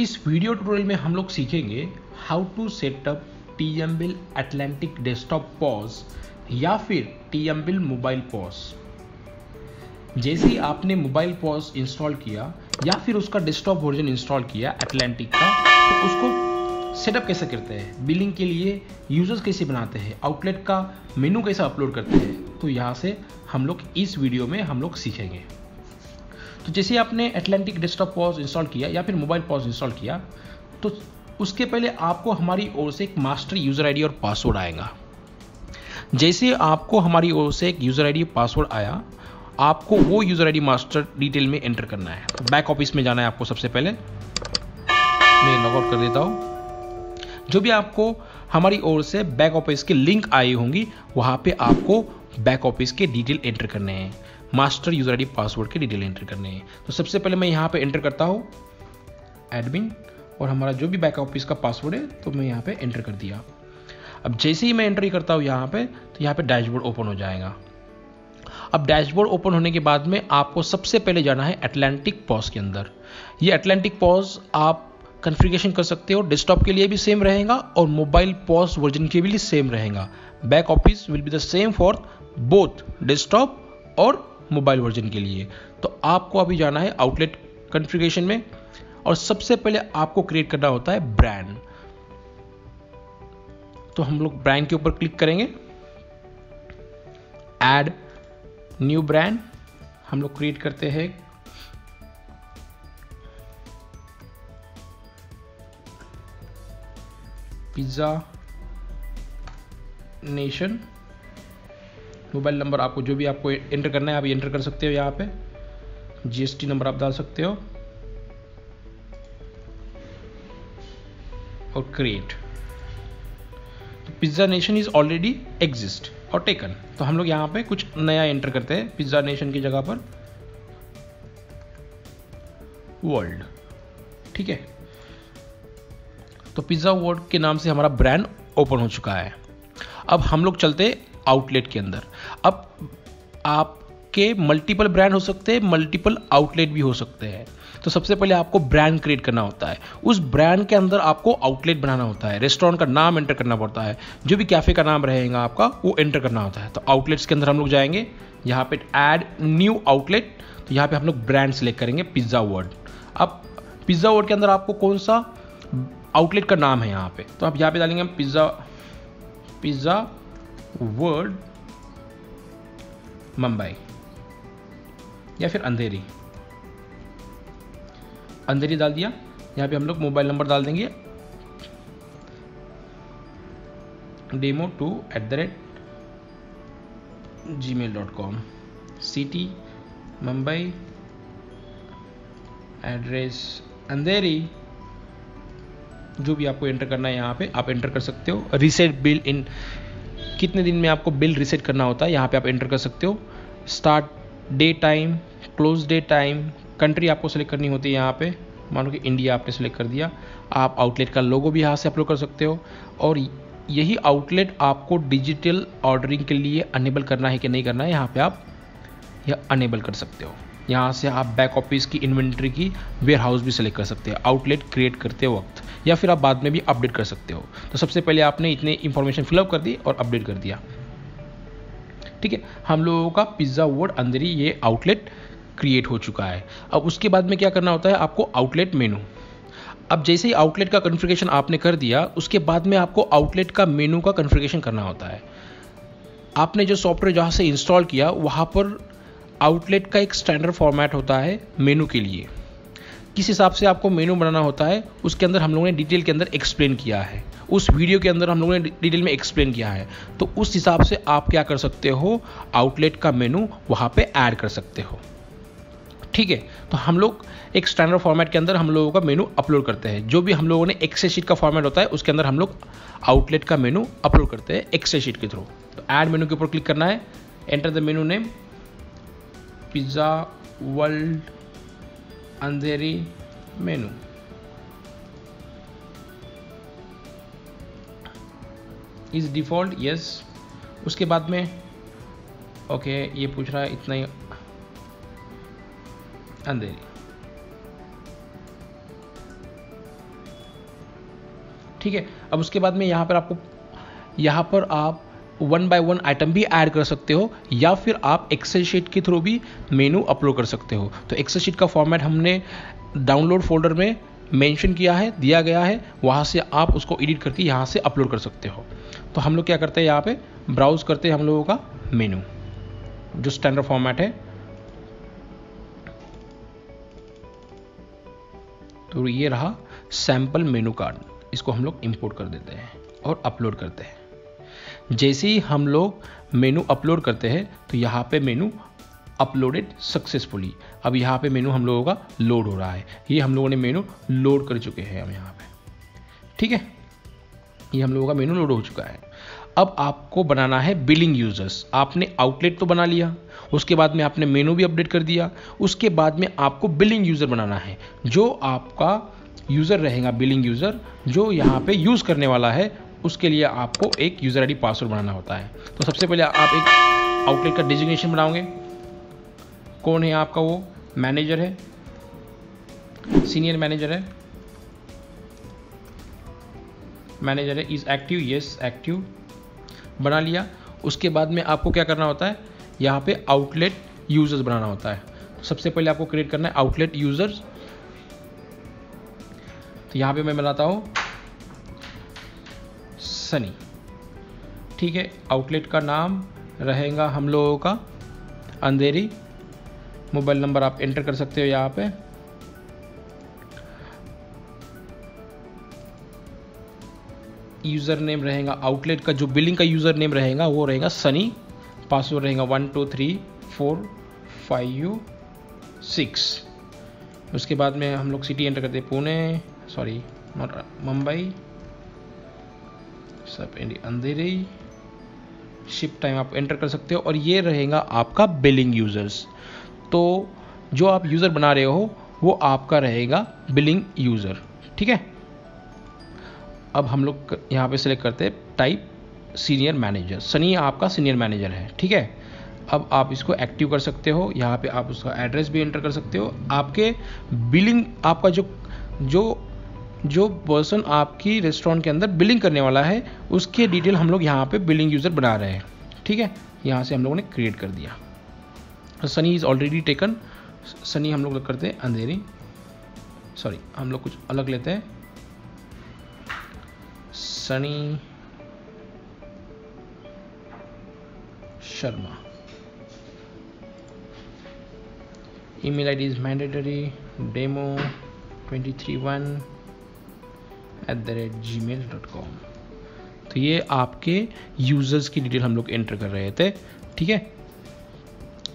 इस video tutorial में हम लोग सीखेंगे how to setup T M bill Atlantic desktop POS या फिर T M bill mobile POS जैसे ही आपने मोबाइल पॉज इंस्टॉल किया या फिर उसका डेस्कटॉप वर्जन इंस्टॉल किया एटलांटिक का तो उसको सेटअप कैसे करते हैं? बिलिंग के लिए यूज़र्स कैसे बनाते हैं? आउटलेट का मेनू कैसे अपलोड करते हैं? तो यहाँ से हम लोग इस वीडियो में हम लोग सीखेंगे। तो जैसे आपने एटलांटिक डेस्कटॉप पॉज इंस्टॉल किया या फिर मोबाइल पॉज इंस्टॉल किया तो उसके पहले आपको हमारी ओर से एक मास्टर यूज़र आईडी और पासवर्ड आएगा। जैसे आपको हमारी ओर से एक यूज़र आईडी पासवर्ड आया, आपको वो यूज़र आईडी मास्टर डिटेल में एंटर करना है। बैक ऑफ़िस में जाना है आपको सबसे पहले। मैं लॉग आउट कर देता हूँ। जो भी आपको हमारी ओर से बैक ऑफ़िस की लिंक आई होंगी, वहाँ पे आपको बैक ऑफ़िस के डिटेल एंटर करने हैं। मास्टर यूज़र आईडी पासवर्ड के डिटेल एंटर करने हैं। तो सबसे पहले मैं यहाँ पे एंटर करता हूँ, एडमिन, और हमारा जो भी बैक ऑफ़िस का पासवर्ड है तो मैं यहाँ पे एंटर कर दिया। अब जैसे ही मैं एंट्री करता हूँ यहाँ पे तो यहाँ पे डैशबोर्ड ओपन हो जाएगा। अब डैशबोर्ड ओपन होने के बाद में आपको सबसे पहले जाना है एटलांटिक पॉज के अंदर। ये एटलांटिक पॉज आप कन्फिग्रेशन कर सकते हो, डेस्कटॉप के लिए भी सेम रहेगा और मोबाइल पॉज वर्जन के लिए सेम रहेगा। Back office will be the same for both desktop और मोबाइल वर्जन के लिए। तो आपको अभी जाना है आउटलेट कन्फिग्रेशन में और सबसे पहले आपको क्रिएट करना होता है ब्रांड। तो हम लोग ब्रांड के ऊपर क्लिक करेंगे। एड न्यू ब्रांड हम लोग क्रिएट करते हैं। पिज़्ज़ा नेशन मोबाइल नंबर आपको जो भी आपको एंटर करना है, आप एंटर कर सकते हो यहाँ पे। जीएसटी नंबर आप डाल सकते हो। और क्रिएट तो pizza nation is already exist और टेकन तो हम लोग यहाँ पे कुछ नया एंटर करते हैं पिज़्ज़ा नेशन की जगह पर। वर्ल्ड ठीक है? तो पिज़्ज़ा वर्ल्ड के नाम से हमारा ब्रांड ओपन हो चुका है। अब हम लोग चलते आउटलेट के अंदर। अब आपके मल्टीपल ब्रांड हो सकते हैं मल्टीपल आउटलेट भी हो सकते हैं। तो सबसे पहले आपको ब्रांड क्रिएट करना होता है। उस ब्रांड के अंदर आपको आउटलेट बनाना होता है। रेस्टोरेंट का नाम एंटर करना पड़ता है। जो भी कैफ़े का नाम रहेगा आपका, वो एंटर करना होता है। तो आउटलेट्स के अंदर हम लोग जाएँगे। यहाँ पे ऐड न्यू आउटलेट तो यहाँ पे हम लोग ब्रांड सेलेक्ट करेंगे पिज़्ज़ा वर्ड अब पिज़्ज़ा वर्ड के अंदर आपको कौन सा आउटलेट का नाम है यहाँ पे? तो आप यहाँ पे डालेंगे हम पिज़्ज़ा पिज़्ज़ा वर्ड मुंबई या फिर अंधेरी। अंधेरी डाल दिया। यहाँ पे हम लोग मोबाइल नंबर डाल देंगे। Demo two at the rate gmail dot com city Mumbai address Andheri. जो भी आपको एंटर करना है यहाँ पे, आप एंटर कर सकते हो। रीसेट बिल इन कितने दिन में आपको बिल रिसेट करना होता है, यहाँ पे आप एंटर कर सकते हो। Start day time, close day time, country आपको सेलेक्ट करनी होती है यहाँ पे। मानो कि इंडिया आपने सेलेक्ट कर दिया, आप आउटलेट का लोगो भी यहाँ से अपलोड कर सकते हो। और यही आउटलेट आपको डिजिटल ऑर्डरिंग के लिए अनेबल करना है कि नहीं करना है, यहाँ पे आप यह अनेबल कर सकते हो। यहाँ से आप बैक ऑफ़िस की इन्वेंट्री की वेयर हाउस भी सेलेक्ट कर सकते हो आउटलेट क्रिएट करते वक्त, या फिर आप बाद में भी अपडेट कर सकते हो। तो सबसे पहले आपने इतने इंफॉर्मेशन फिलअप कर दी और अपडेट कर दिया। ठीक है, हम लोगों का पिज़्ज़ा वर्ड अंदर ही ये आउटलेट क्रिएट हो चुका है। अब उसके बाद में क्या करना होता है, आपको आउटलेट मेनू अब जैसे ही आउटलेट का कन्फिग्रेशन आपने कर दिया, उसके बाद में आपको आउटलेट का मेनू का कन्फिग्रेशन करना होता है। आपने जो सॉफ्टवेयर जहाँ से इंस्टॉल किया, वहाँ पर आउटलेट का एक स्टैंडर्ड फॉर्मेट होता है मेनू के लिए। किस हिसाब से आपको मेनू बनाना होता है, उसके अंदर हम लोगों ने डिटेल के अंदर एक्सप्लेन किया है। उस वीडियो के अंदर हम लोगों ने डिटेल में एक्सप्लेन किया है। तो उस हिसाब से आप क्या कर सकते हो आउटलेट का मेनू वहाँ पे ऐड कर सकते हो। ठीक है तो हम लोग एक स्टैंडर्ड फॉर्मेट के अंदर हम लोगों का मेनू अपलोड करते हैं। जो भी हम लोगों ने एक्सेल शीट का फॉर्मेट होता है, उसके अंदर हम लोग आउटलेट का मेनू अपलोड करते हैं एक्सेल शीट के थ्रू तो ऐड मेनू के ऊपर क्लिक करना है enter the menu name pizza, world, Andheri, menu. Is default yes उसके बाद में ओके ये पूछ रहा है, इतना ही अंधेरी। ठीक है, अब उसके बाद में यहाँ पर आपको, यहाँ पर आप वन बाय वन आइटम भी ऐड कर सकते हो, या फिर आप एक्सेल शीट के थ्रू भी मेनू अपलोड कर सकते हो। तो एक्सेल शीट का फॉर्मेट हमने डाउनलोड फोल्डर में मेंशन किया है, दिया गया है, वहाँ से आप उसको एडिट करके यहाँ से अपलोड कर सकते हो। तो हम लोग क्या करते हैं यहाँ पे? ब्राउज करते हैं हम लोगों का मेनू जो स्टैंडर्ड फॉर्मेट है। तो ये रहा सैंपल मेनू कार्ड इसको हम लोग इंपोर्ट कर देते हैं और अपलोड करते हैं। जैसे ही हम लोग मेनू अपलोड करते हैं तो यहाँ पे मेनू अपलोडेड सक्सेसफुली अब यहाँ पे मेनू हम लोगों का लोड हो रहा है। ये हम लोगों ने मेनू लोड कर चुके हैं हम यहाँ पे। ठीक है? ये हम लोगों का मेनू लोड हो चुका है। अब आपको बनाना है बिलिंग यूज़र्स आपने आउटलेट तो बना लिया, उसके बाद में आपने मेनू भी अपडेट कर दिया, उसके बाद में आपको बिलिंग यूज़र बनाना है। जो आपका यूज़र रहेगा बिलिंग यूज़र जो यहाँ पे यूज़ करने वाला है उसके लिए आपको एक यूज़र आईडी पासवर्ड बनाना होता है। तो सबसे पहले आप एक आउटलेट का डिजिग्नेशन बनाओगे। कौन है आपका वो? मैनेजर है। सीनियर मैनेजर है। मैनेजर है इज़ एक्टिव यस एक्टिव बना लिया। उसके बाद में आपको क्या करना होता है? यहाँ पे आउटलेट यूज़र्स बनाना होता है। सबसे पहले आपको क्रिएट करना है आउटलेट यूज़र्स तो यहाँ पे मैं बनाता हूँ। सनी। ठीक है आउटलेट का नाम रहेगा हम लोगों का अंधेरी। मोबाइल नंबर आप एंटर कर सकते हो यहाँ पे। यूज़र नेम रहेगा आउटलेट का, जो बिलिंग का यूज़र नेम रहेगा, वो रहेगा सनी। पासवर्ड रहेगा one two three four five six उसके बाद में हम लोग सिटी एंटर करते पुणे सॉरी मुंबई। सब अंधेरी शिप टाइम आप एंटर कर सकते हो और ये रहेगा आपका बिलिंग यूज़र्स तो जो आप यूज़र बना रहे हो, वो आपका रहेगा बिलिंग यूज़र ठीक है? अब हम लोग यहाँ पे सिलेक्ट करते हैं टाइप सीनियर मैनेजर सनी आपका सीनियर मैनेजर है। ठीक है? अब आप इसको एक्टिव कर सकते हो। यहाँ पे आप उसका एड्रेस भी एंटर कर सकते हो। आपके बिलिंग आपका जो जो जो पर्सन आपकी रेस्टोरेंट के अंदर बिलिंग करने वाला है, उसके डिटेल हम लोग यहाँ पे बिलिंग यूज़र बना रहे हैं। ठीक है? यहाँ से हम लोगों ने क्रिएट कर दिया। Sunny is already taken Sunny हम लोग करते हैं अंधेरी। सॉरी हम लोग कुछ अलग लेते हैं। Sunny Sharma email ID is mandatory demo twenty three one at the rate gmail dot com तो ये आपके यूज़र्स की डिटेल हम लोग एंटर कर रहे थे, ठीक है?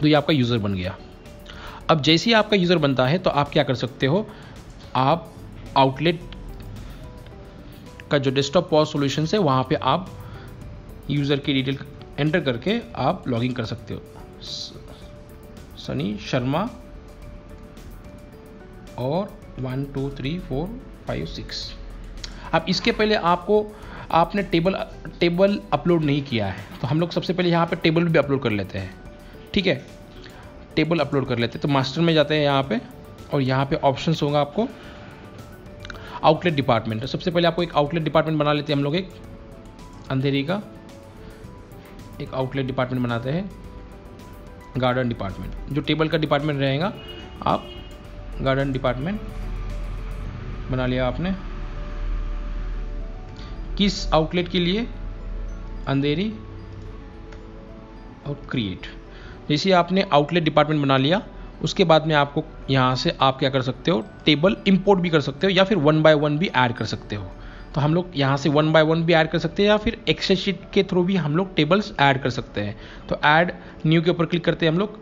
तो ये आपका यूज़र बन गया। अब जैसे ही आपका यूज़र बनता है तो आप क्या कर सकते हो? आप आउटलेट का जो डेस्कटॉप पॉज सॉल्यूशन है, वहाँ पे आप यूज़र की डिटेल एंटर करके आप लॉगिन कर सकते हो। सनी, शर्मा और one two three four five six अब इसके पहले आपको, आपने टेबल टेबल अपलोड नहीं किया है। तो हम लोग सबसे पहले यहाँ पे टेबल भी अपलोड कर लेते हैं। ठीक है? टेबल अपलोड कर लेते हैं। तो मास्टर में जाते हैं यहाँ पे और यहाँ पे ऑप्शंस होगा आपको। आउटलेट डिपार्टमेंट तो सबसे पहले आपको एक आउटलेट डिपार्टमेंट बना लेते हैं हम लोग एक। अंधेरी का। एक आउटलेट डिपार्टमेंट बनाते हैं। गार्डन डिपार्टमेंट जो टेबल का डिपार्टमेंट रहेगा, आप गार्डन डिपार्टमेंट बना लिया आपने। किस आउटलेट के लिए? अंधेरी और क्रिएट जैसे आपने आउटलेट डिपार्टमेंट बना लिया, उसके बाद में आपको यहाँ से आप क्या कर सकते हो? टेबल इंपोर्ट भी कर सकते हो या फिर वन बाय वन भी ऐड कर सकते हो। तो हम लोग यहाँ से वन बाय वन भी ऐड कर सकते हैं या फिर एक्सेल शीट के थ्रू भी हम लोग टेबल्स ऐड कर सकते हैं। तो ऐड न्यू के ऊपर क्लिक करते हैं हम लोग।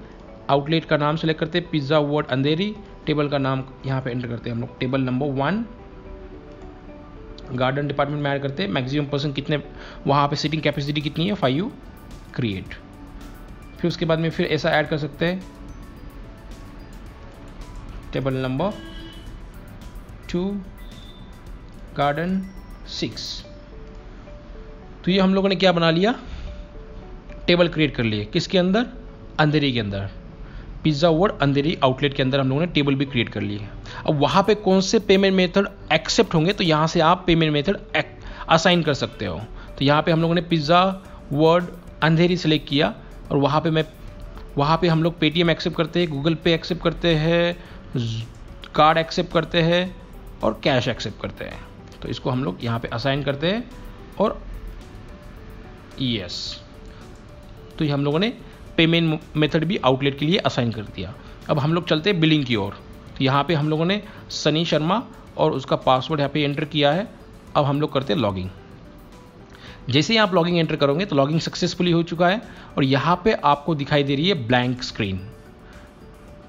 आउटलेट का नाम सेलेक्ट करते हैं पिज़्ज़ा वर्ड अंधेरी टेबल का नाम यहाँ पे एंटर करते हैं हम लोग। Table number one garden department में ऐड करते हैं। मैक्सिमम पर्सन कितने, वहाँ पे सीटिंग कैपेसिटी कितनी है? फाइव क्रिएट फिर उसके बाद में फिर ऐसा ऐड कर सकते हैं। Table number two garden six तो ये हम लोगों ने क्या बना लिया? टेबल क्रिएट कर लिए। किसके अंदर? अंधेरी के अंदर। पिज़्ज़ा वर्ड अंधेरी आउटलेट के अंदर हम लोगों ने टेबल भी क्रिएट कर ली है। अब वहाँ पे कौन से पेमेंट मेथड एक्सेप्ट होंगे तो यहाँ से आप पेमेंट मेथड असाइन कर सकते हो। तो यहाँ पे हम लोगों ने पिज़्ज़ा वर्ड अंधेरी सेलेक्ट किया और वहाँ पे मैं वहाँ पे हम लोग पेटीएम एक्सेप्ट करते हैं गूगल पे एक्सेप्ट करते हैं कार्ड एक्सेप्ट करते हैं और कैश एक्सेप्ट करते हैं। तो इसको हम लोग यहाँ पे असाइन करते हैं और यस तो ये हम लोगों ने पेमेंट मेथड भी आउटलेट के लिए असाइन कर दिया। अब हम लोग चलते हैं बिलिंग की ओर। तो यहाँ पे हम लोगों ने सनी शर्मा और उसका पासवर्ड यहाँ पे एंटर किया है। अब हम लोग करते हैं लॉगिंग जैसे ही आप लॉगिंग एंटर करोगे तो लॉगिंग सक्सेसफुली हो चुका है और यहाँ पे आपको दिखाई दे रही है ब्लैंक स्क्रीन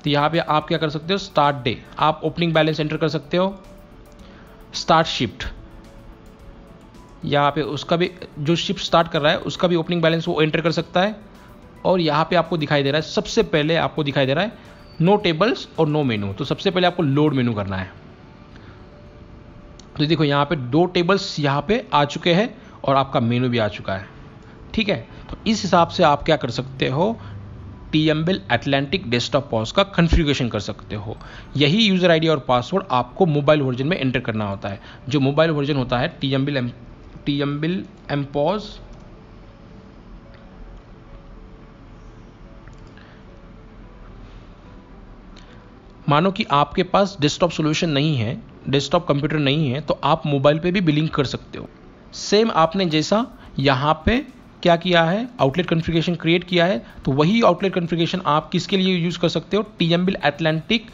तो यहाँ पे आप क्या कर सकते हो? स्टार्ट डे आप ओपनिंग बैलेंस एंटर कर सकते हो। स्टार्ट शिफ्ट यहाँ पे उसका भी, जो शिफ्ट स्टार्ट कर रहा है, उसका भी ओपनिंग बैलेंस वो एंटर कर सकता है। और यहाँ पे आपको दिखाई दे रहा है, सबसे पहले आपको दिखाई दे रहा है नो टेबल्स और नो मेनू तो सबसे पहले आपको लोड मेनू करना है। तो देखो, यहाँ पे दो टेबल्स यहाँ पे आ चुके हैं और आपका मेनू भी आ चुका है। ठीक है? तो इस हिसाब से आप क्या कर सकते हो? T MBill Atlantic desktop POS का कन्फिग्रेशन कर सकते हो। यही यूज़र आईडी और पासवर्ड आपको मोबाइल वर्जन में एंटर करना होता है। जो मोबाइल वर्जन होता है T M T MBill MPOS मानो कि आपके पास डेस्कटॉप सॉल्यूशन नहीं है डेस्कटॉप कंप्यूटर नहीं है तो आप मोबाइल पे भी बिलिंग कर सकते हो। सेम आपने जैसा यहाँ पे क्या किया है आउटलेट कन्फिग्रेशन क्रिएट किया है तो वही आउटलेट कन्फिग्रेशन आप किसके लिए यूज़ कर सकते हो? T M bill Atlantic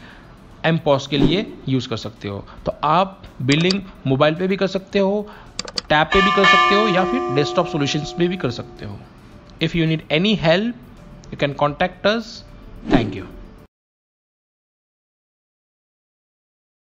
M POS के लिए यूज़ कर सकते हो। तो आप बिलिंग मोबाइल पे भी कर सकते हो टैब पे भी कर सकते हो, या फिर डेस्कटॉप सॉल्यूशंस पे भी कर सकते हो। If you need any help you can contact us thank you